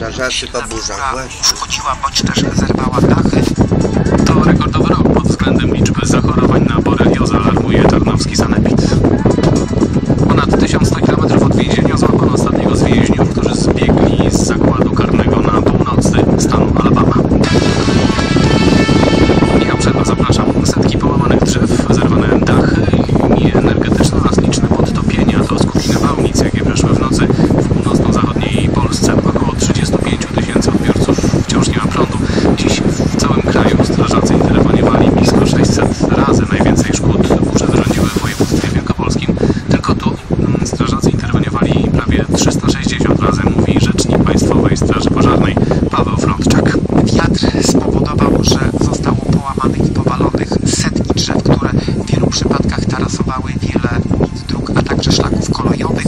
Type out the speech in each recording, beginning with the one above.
Strażacy po burzach, właśnie. Uszkodziła bądź też zerwała dachy budowały wiele dróg, a także szlaków kolejowych.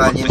название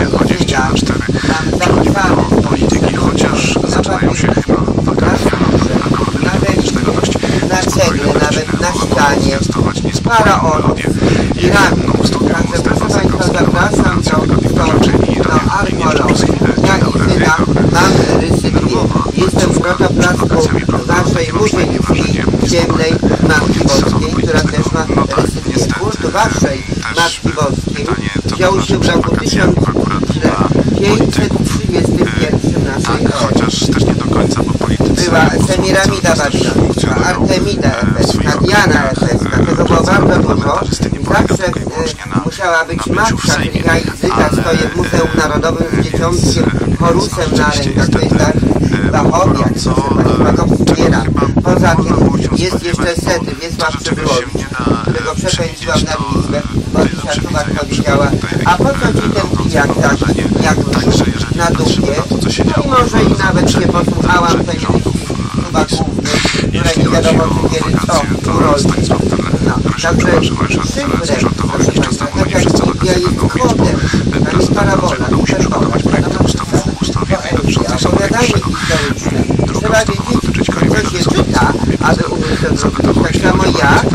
jak 24 szkodzi prawo polityki, chociaż zaczynają się chyba wakacje na akordy 14. Na cegle, nawet na ścianie, para odów, jedną studią Stefan Zakowskiego, Francja Tygodnik Parzaczyni, Radia Liniaszczowski, Teoretyka, Nerwowa, Jestem Gota Blasku, waszej murzyni ciemnej Matki Boskiej, która też ma rysy waszej Matki Boskiej. Wziął się w roku 1531 naszej tak, Chociaż też nie do końca, bo politycy... Była Semiramida Babilońska, Artemida Efeska, Diana Efeska, tego Boga Pepowo zawsze musiała być matka, czyli Jajzyka, stoję w Muzeum Narodowym z dzieciątkiem, chorusem na rękach, to jest tak, Bachowiak, proszę Państwa, to Poza tym jest jeszcze Sety, słabszy wzrost. Tego przepędziłam na blizgę, bo Wiszakowa powiedziała, a po co ci ten pijak tak, jak brzuch na dupie? No i może i nawet się posłuchałam tej myśli, chyba głównie, które nie wiadomo kiedy co urodzi. No, także szyfrem, proszę Państwa, taka Biblia jest kodem, tam jest parabola, hiperbola, poezja, opowiadanie historyczne. Trzeba wiedzieć, co się czyta, aby umieć to zrobić. 哎呀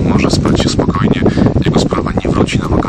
może spać się spokojnie, jego sprawa nie wróci na wakacje.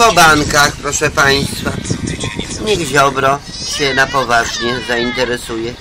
po bankach, proszę Państwa. Niech Ziobro się na poważnie zainteresuje.